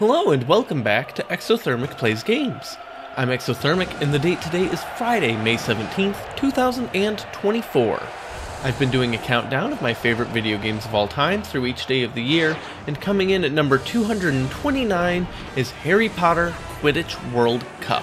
Hello and welcome back to Exothermic Plays Games. I'm Exothermic and the date today is Friday, May 17th, 2024. I've been doing a countdown of my favorite video games of all time through each day of the year, and coming in at number 229 is Harry Potter Quidditch World Cup.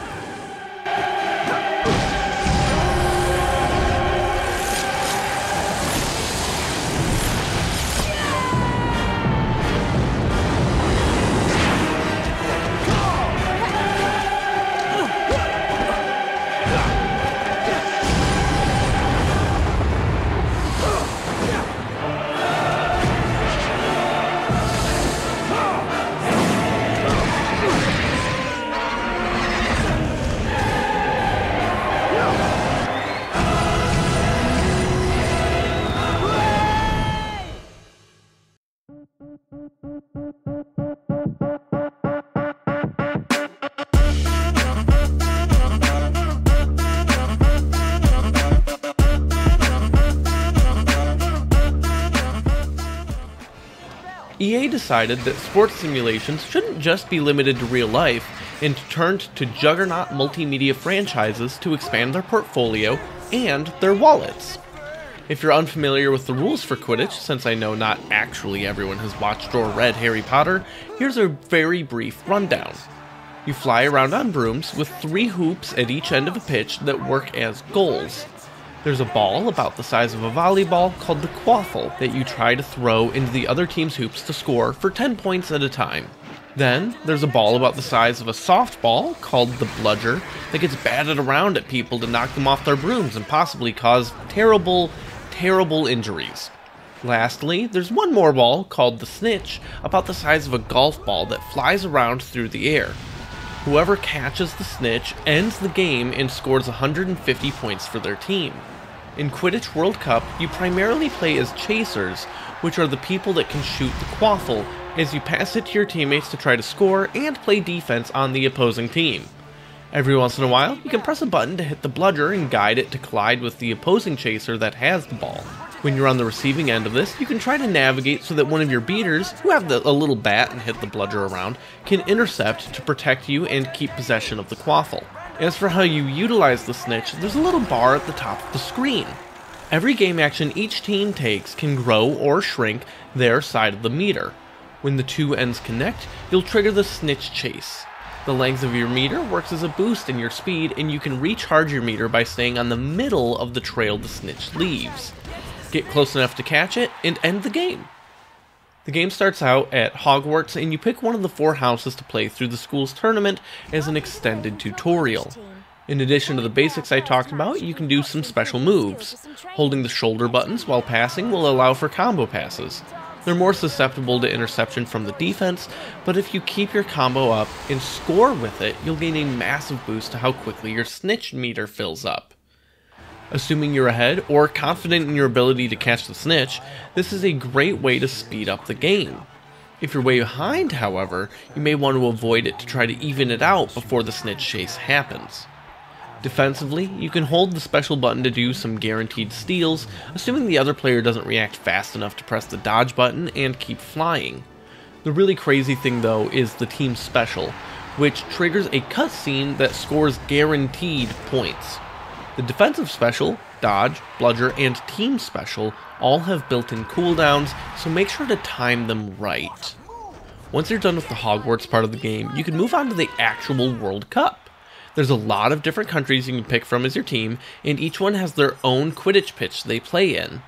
EA decided that sports simulations shouldn't just be limited to real life and turned to juggernaut multimedia franchises to expand their portfolio and their wallets. If you're unfamiliar with the rules for Quidditch, since I know not actually everyone has watched or read Harry Potter, here's a very brief rundown. You fly around on brooms with three hoops at each end of a pitch that work as goals. There's a ball about the size of a volleyball called the quaffle that you try to throw into the other team's hoops to score for 10 points at a time. Then, there's a ball about the size of a softball called the bludger that gets batted around at people to knock them off their brooms and possibly cause terrible, terrible injuries. Lastly, there's one more ball called the snitch about the size of a golf ball that flies around through the air. Whoever catches the snitch ends the game and scores 150 points for their team. In Quidditch World Cup, you primarily play as chasers, which are the people that can shoot the quaffle as you pass it to your teammates to try to score and play defense on the opposing team. Every once in a while, you can press a button to hit the bludger and guide it to collide with the opposing chaser that has the ball. When you're on the receiving end of this, you can try to navigate so that one of your beaters, who have the, a little bat and hit the bludger around, can intercept to protect you and keep possession of the quaffle. As for how you utilize the snitch, there's a little bar at the top of the screen. Every game action each team takes can grow or shrink their side of the meter. When the two ends connect, you'll trigger the snitch chase. The length of your meter works as a boost in your speed, and you can recharge your meter by staying on the middle of the trail the snitch leaves. Get close enough to catch it, and end the game. The game starts out at Hogwarts, and you pick one of the four houses to play through the school's tournament as an extended tutorial. In addition to the basics I talked about, you can do some special moves. Holding the shoulder buttons while passing will allow for combo passes. They're more susceptible to interception from the defense, but if you keep your combo up and score with it, you'll gain a massive boost to how quickly your snitch meter fills up. Assuming you're ahead or confident in your ability to catch the snitch, this is a great way to speed up the game. If you're way behind, however, you may want to avoid it to try to even it out before the snitch chase happens. Defensively, you can hold the special button to do some guaranteed steals, assuming the other player doesn't react fast enough to press the dodge button and keep flying. The really crazy thing though is the team special, which triggers a cutscene that scores guaranteed points. The defensive special, dodge, bludger, and team special all have built-in cooldowns, so make sure to time them right. Once you're done with the Hogwarts part of the game, you can move on to the actual World Cup. There's a lot of different countries you can pick from as your team, and each one has their own Quidditch pitch they play in.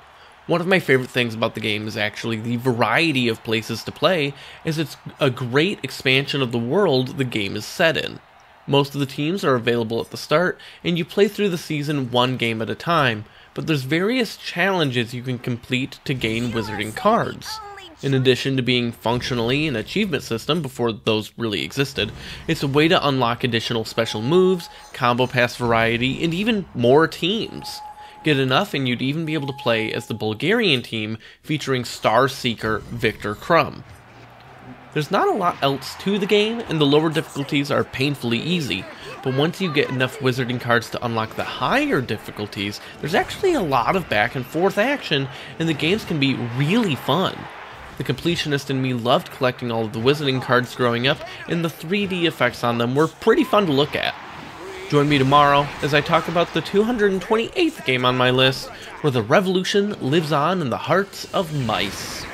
One of my favorite things about the game is actually the variety of places to play, as it's a great expansion of the world the game is set in. Most of the teams are available at the start, and you play through the season one game at a time, but there's various challenges you can complete to gain wizarding cards. In addition to being functionally an achievement system before those really existed, it's a way to unlock additional special moves, combo pass variety, and even more teams. Get enough and you'd even be able to play as the Bulgarian team featuring Star Seeker Viktor Krum. There's not a lot else to the game, and the lower difficulties are painfully easy, but once you get enough wizarding cards to unlock the higher difficulties, there's actually a lot of back and forth action, and the games can be really fun. The completionist in me loved collecting all of the Wizarding cards growing up, and the 3D effects on them were pretty fun to look at. Join me tomorrow as I talk about the 228th game on my list, where the revolution lives on in the hearts of mice.